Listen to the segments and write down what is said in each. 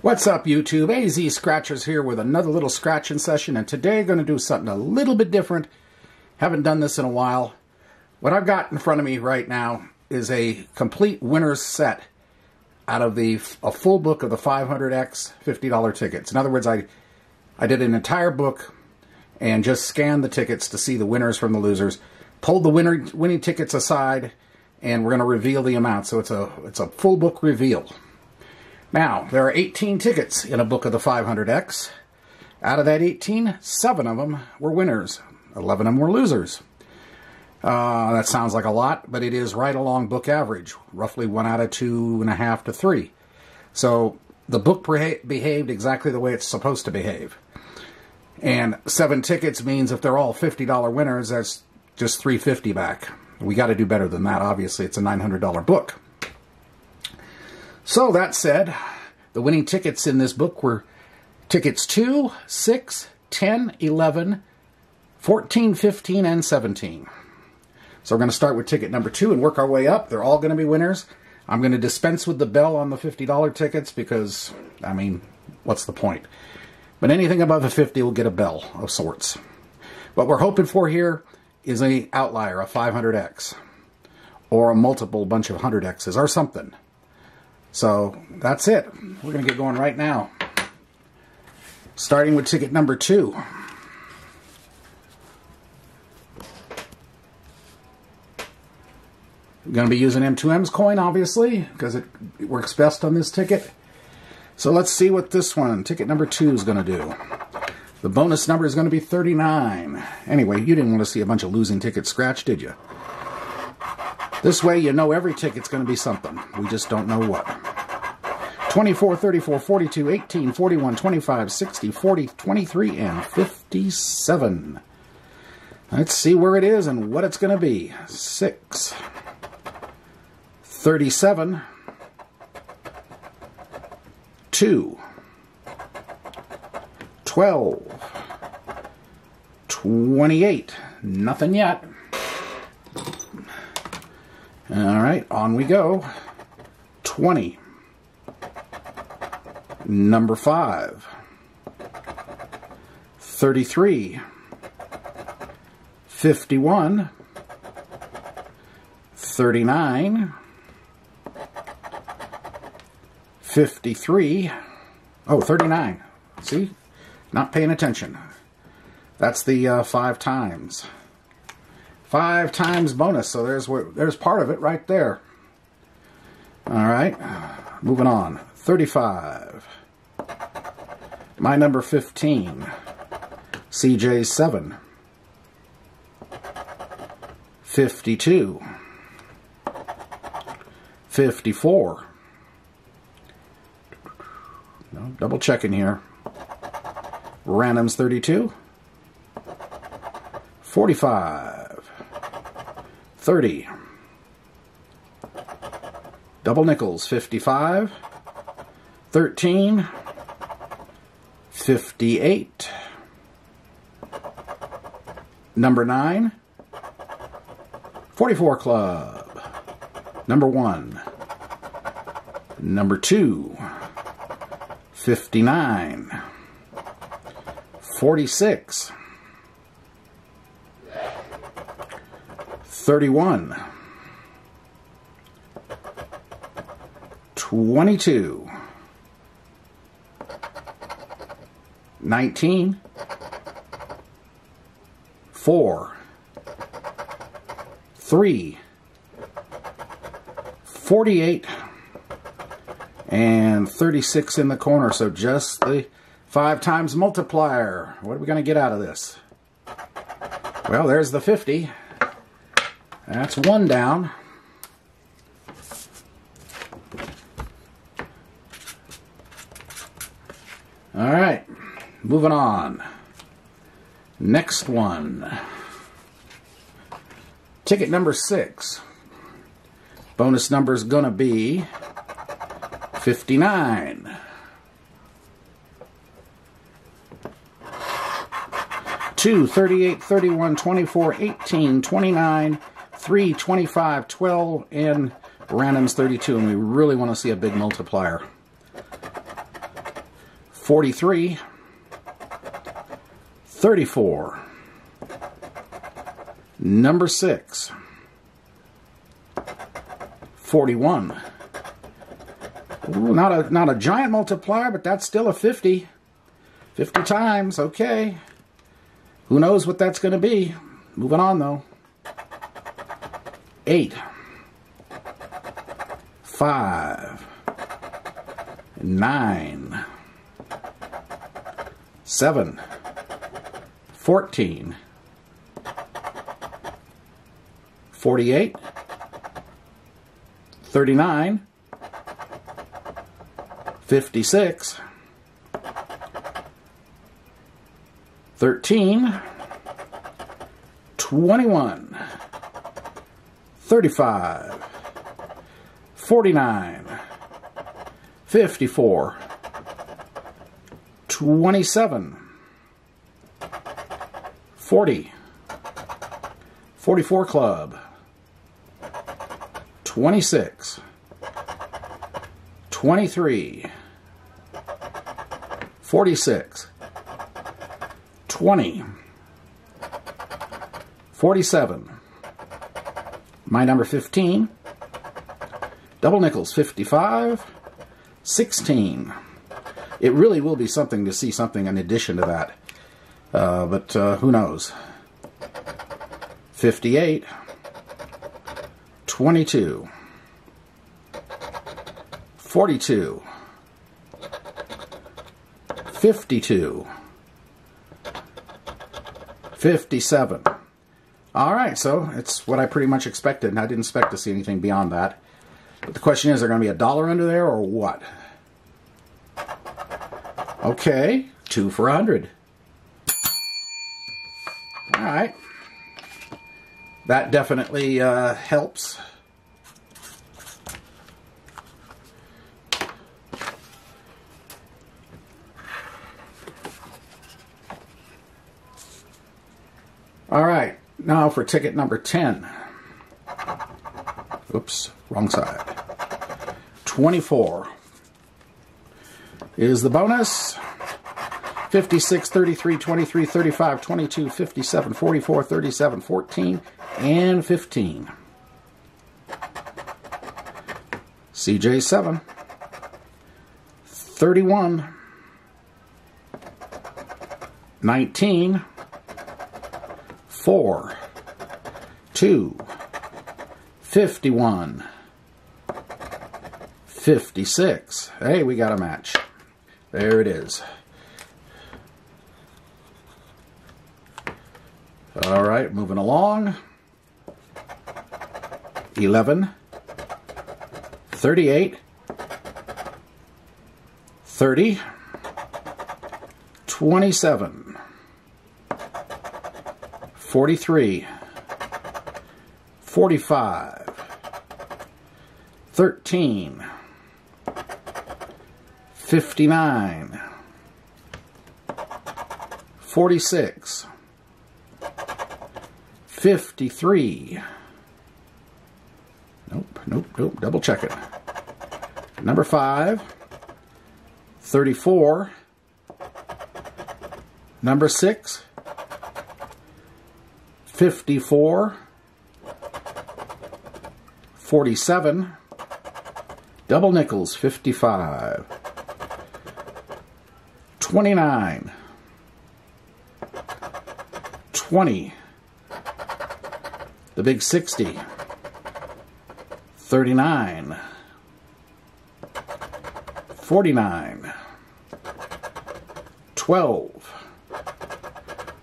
What's up YouTube? AZ Scratchers here with another little scratching session and today I'm going to do something a little bit different. Haven't done this in a while. What I've got in front of me right now is a complete winner's set out of the a full book of the 500X $50 tickets. In other words, I, I did an entire book and just scanned the tickets to see the winners from the losers, pulled the winner winning tickets aside, and we're going to reveal the amount. So it's a it's a full book reveal. Now, there are 18 tickets in a book of the 500X. Out of that 18, seven of them were winners. 11 of them were losers. Uh, that sounds like a lot, but it is right along book average, roughly one out of two and a half to three. So the book behaved exactly the way it's supposed to behave. And seven tickets means if they're all $50 winners, that's just 350 back. We got to do better than that. Obviously, it's a $900 book. So that said, the winning tickets in this book were tickets 2, 6, 10, 11, 14, 15, and 17. So we're going to start with ticket number 2 and work our way up. They're all going to be winners. I'm going to dispense with the bell on the $50 tickets because, I mean, what's the point? But anything above a 50 will get a bell of sorts. What we're hoping for here is a outlier, a 500X, or a multiple bunch of 100Xs, or something. So that's it. We're going to get going right now. Starting with ticket number two. I'm going to be using M2M's coin, obviously, because it, it works best on this ticket. So let's see what this one, ticket number two, is going to do. The bonus number is going to be 39. Anyway, you didn't want to see a bunch of losing tickets scratched, did you? This way you know every ticket's going to be something. We just don't know what. 24, 34, 42, 18, 41, 25, 60, 40, 23, and 57. Let's see where it is and what it's going to be. 6, 37, 2, 12, 28. Nothing yet. All right, on we go. 20. Number 5. 33. 51. 39. 53. Oh, 39. See? Not paying attention. That's the uh, five times. Five times bonus, so there's there's part of it right there. All right, moving on. 35. My number 15. CJ 7. 52. 54. No, double checking here. Randoms 32. 45. 30. Double nickels, 55. 13. 58. Number 9. 44 Club. Number 1. Number 2. 59. 46. 31, 22, 19, 4, 3, 48, and 36 in the corner. So just the five times multiplier. What are we going to get out of this? Well, there's the 50. That's one down. All right, moving on. Next one. Ticket number six. Bonus number is going to be 59. Two, 38, 31, 24, 18, 29, 3, 25, 12, and randoms 32, and we really want to see a big multiplier. 43, 34, number 6, 41. Ooh, not a not a giant multiplier, but that's still a 50. 50 times, okay. Who knows what that's going to be? Moving on though. 8 5 9 7 14 48 39 56 13 21 35 49 54 27 40 44 club. 26 23 46 20 47 my number 15 double nickels 55 16 it really will be something to see something in addition to that uh, but uh, who knows? 58 22 42 52 57 all right so it's what I pretty much expected and I didn't expect to see anything beyond that. But the question is, are going to be a dollar under there or what? Okay, two for a hundred. All right. That definitely uh, helps. All right, now for ticket number 10. Oops, wrong side. 24 is the bonus. 56, 33, 23, 35, 22, 57, 44, 37, 14, and 15. CJ7. 31. 19. 4. 2. 51. 56. Hey, we got a match. There it is. All right, moving along. 11, 38, 30, 27, 43, 45, 13, 59, 46, 53. Nope, double check it. Number 5, 34, number 6, 54, 47, double nickels 55, 29, 20, the big 60, 39, 49, 12,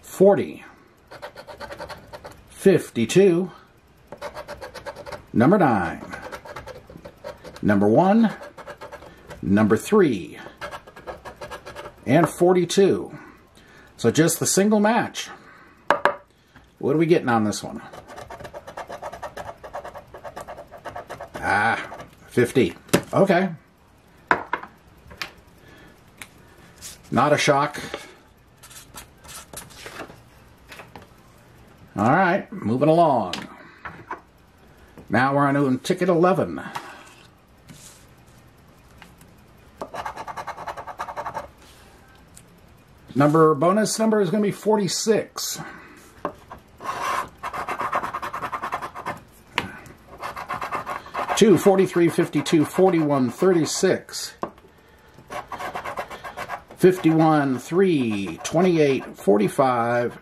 40, 52, number 9, number 1, number 3, and 42. So just the single match. What are we getting on this one? Ah, 50. Okay. Not a shock. All right, moving along. Now we're on ticket 11. Number bonus number is going to be 46. Two, 43, 52, 41, 36. 51, 3, 28, 45,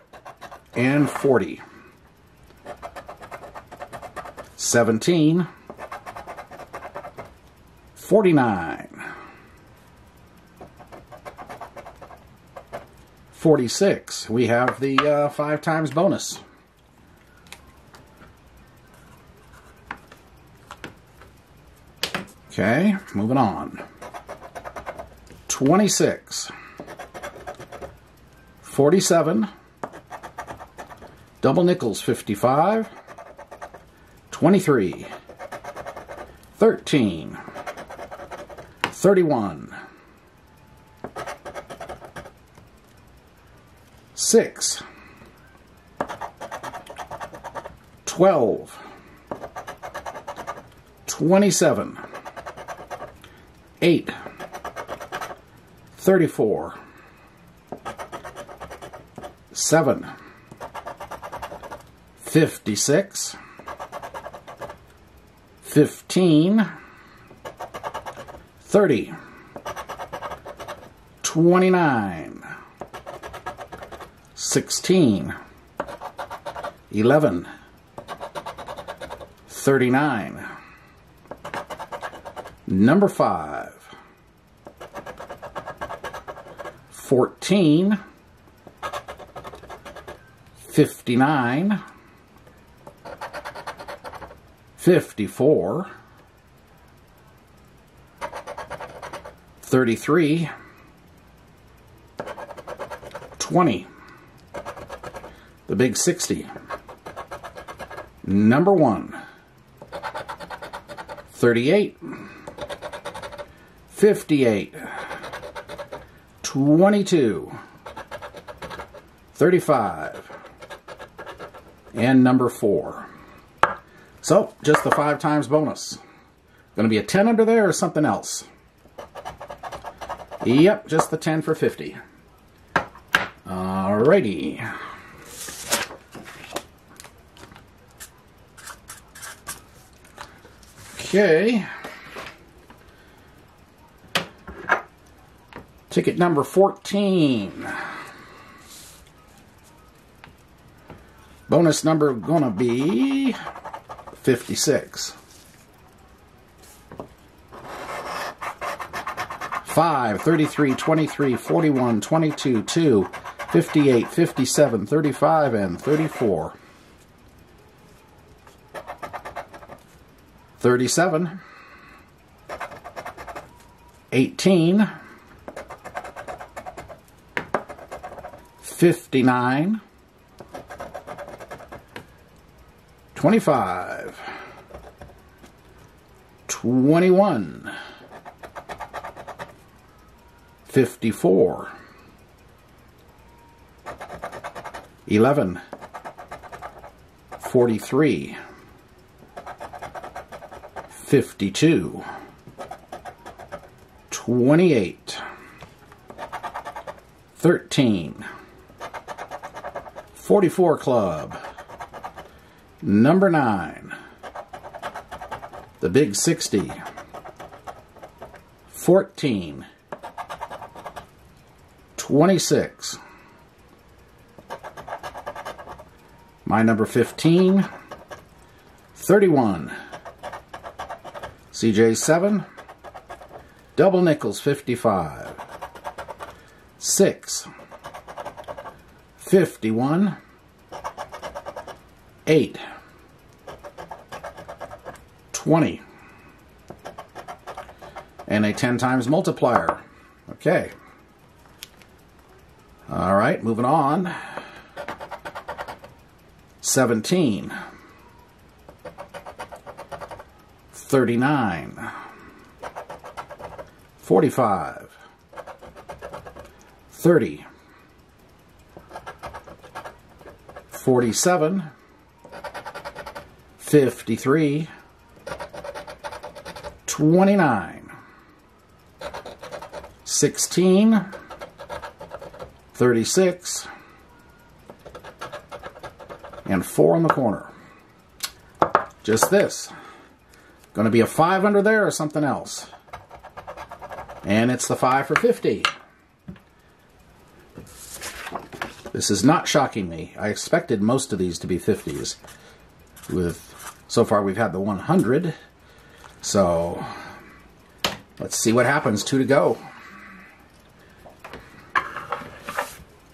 and 40. 17, 49, 46. We have the uh, five times bonus. Okay, moving on. 26, 47, double nickels 55, 23, 13, 31, 6, 12, 27, 8, 34, 7, 56, 15, 30, 29, 16, 11, 39, number 5, 14, 59, 54, 33, 20, the big 60, number 1, 38, 58, 22, 35, and number 4. So, just the 5 times bonus. Going to be a 10 under there or something else? Yep, just the 10 for 50. Alrighty. Okay. Ticket number 14. Bonus number gonna be 56. 5, 33, 23, 41, 22, 2, 58, 57, 35, and 34. 37, 18, 59, 25, 21, 54, 11, 43, 52, 28, 13, 44 Club, number 9, the Big 60, 14, 26, my number 15, 31, CJ 7, double nickels 55, 6, 51, 8, 20, and a 10 times multiplier. Okay. All right, moving on. 17, 39, 45, 30, 47, 53, 29, 16, 36, and 4 on the corner. Just this. Going to be a 5 under there or something else. And it's the 5 for 50. This is not shocking me. I expected most of these to be 50s. With so far we've had the 100. So let's see what happens. Two to go.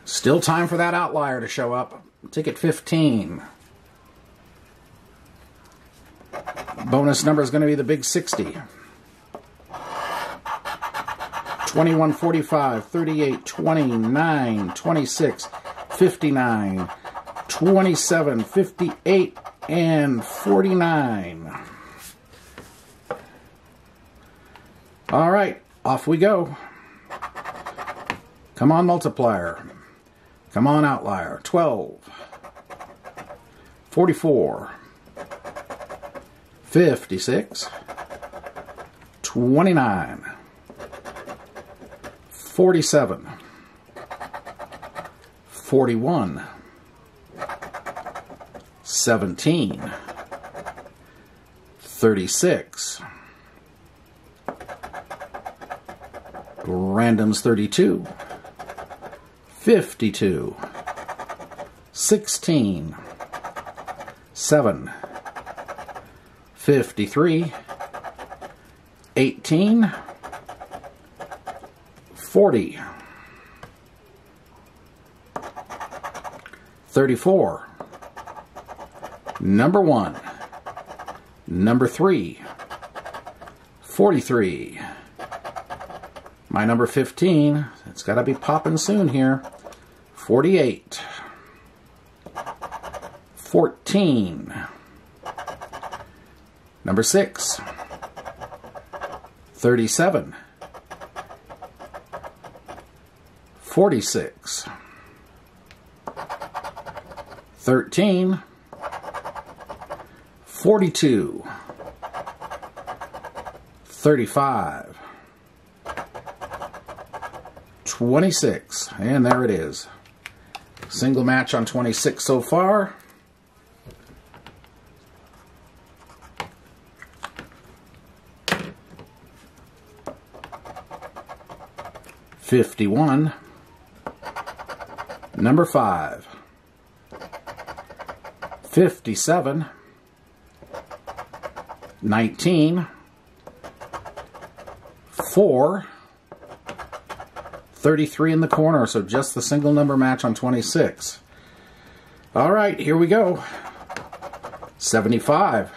Still time for that outlier to show up. Ticket 15. Bonus number is going to be the big 60. 21, 45, 38, 29, 26, 59, 27, 58, and 49. All right, off we go. Come on, multiplier. Come on, outlier. 12, 44, 56, 29, 47, 41, 17, 36, randoms 32, 52, 16, 7, 53, 18, 40, 34, number 1, number 3, 43, my number 15, it's got to be popping soon here, 48, 14, number 6, 37, 46, 13, 42, 35, 26, and there it is. Single match on 26 so far. Fifty-one. Number five. Fifty-seven. Nineteen. Four. 33 in the corner, so just the single number match on 26. All right, here we go. 75.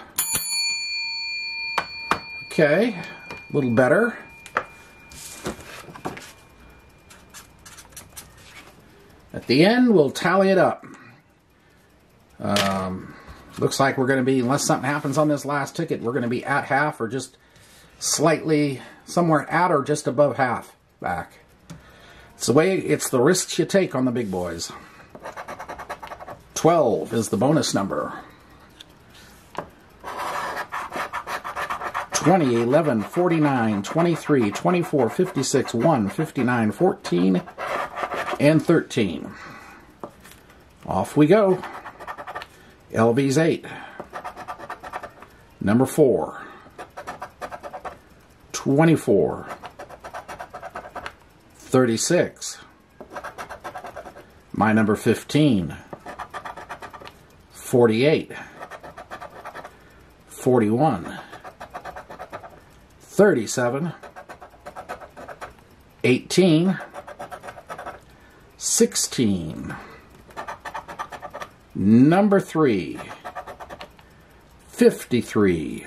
Okay, a little better. At the end, we'll tally it up. Looks like we're going to be, unless something happens on this last ticket, we're going to be at half or just slightly somewhere at or just above half back. It's the way, it's the risks you take on the big boys. 12 is the bonus number. 20, 11, 49, 23, 24, 56, 1, 59, 14, and 13. Off we go. LV's 8. Number 4. 24. 36. My number 15. 48. 41. 37. 18. 16. Number 3. 53.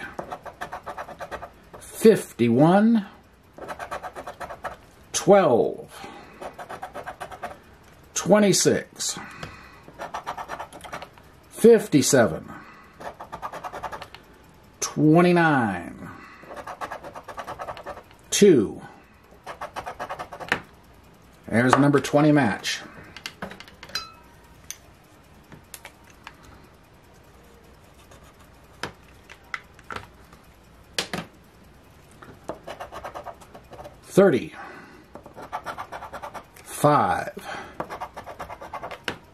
51. 12, 26, 57, 29, 2. There's number 20 match. Thirty five,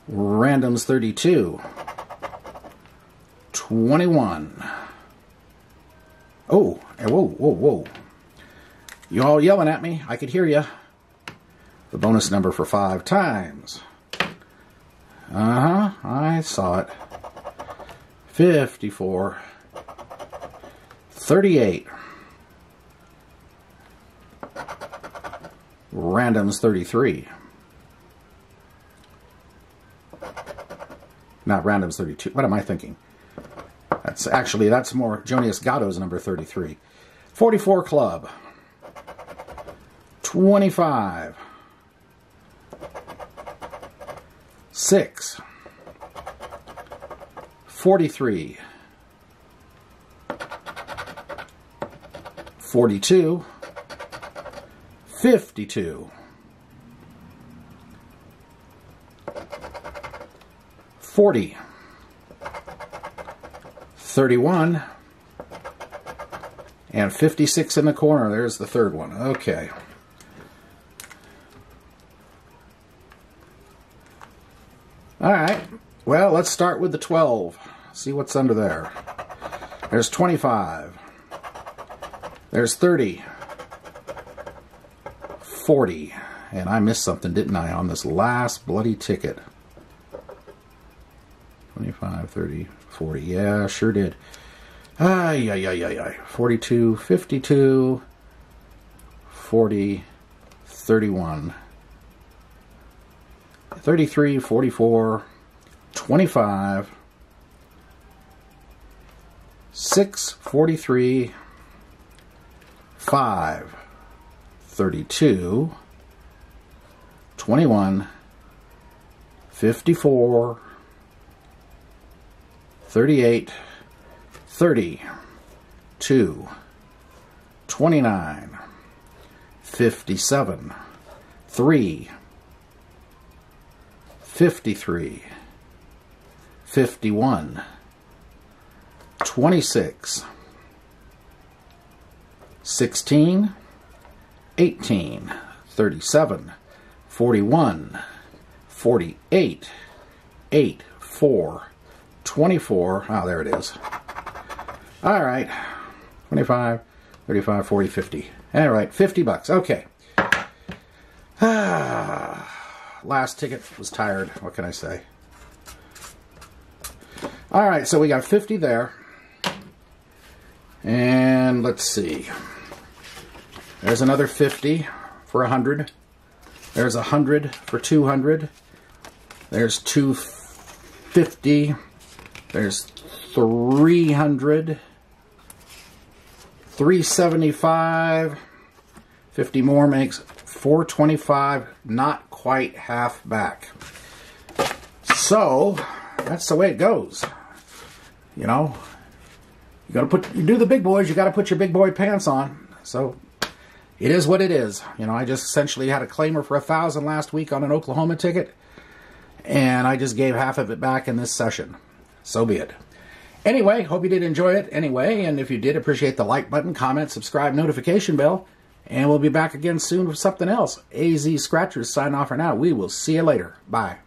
Randoms 32. 21. Oh, whoa, whoa, whoa. You all yelling at me. I could hear you. The bonus number for five times. Uh-huh, I saw it. 54. 38. Randoms 33. Not randoms 32. What am I thinking? That's actually, that's more Jonius Gatto's number 33. 44 Club. 25. 6. 43. 42. 52. 40. 31. And 56 in the corner. There's the third one. Okay. All right. Well, let's start with the 12. See what's under there. There's 25. There's 30. 40. And I missed something, didn't I, on this last bloody ticket. 25, 30, 40. Yeah, sure did. Ay, ay, ay, ay, ay. 42, 52, 40, 31, 33, 44, 25, 6, 43, 5, 32, 21, 54, 38, 30, 2, 29, 57, 3, 53, 51, 26, 16, 18, 37, 41, 48, 8, 4, 24. Oh, there it is. All right. 25, 35, 40, 50. All right, 50 bucks. Okay. Ah, last ticket was tired. What can I say? All right, so we got 50 there. And let's see. There's another 50 for 100. There's 100 for 200. There's 250. There's 300. 375. 50 more makes 425. Not quite half back. So, that's the way it goes. You know, you gotta put, you do the big boys, you gotta put your big boy pants on. So, it is what it is. You know, I just essentially had a claimer for a thousand last week on an Oklahoma ticket, and I just gave half of it back in this session. So be it. Anyway, hope you did enjoy it anyway, and if you did, appreciate the like button, comment, subscribe, notification bell, and we'll be back again soon with something else. AZ Scratchers sign off for now. We will see you later. Bye.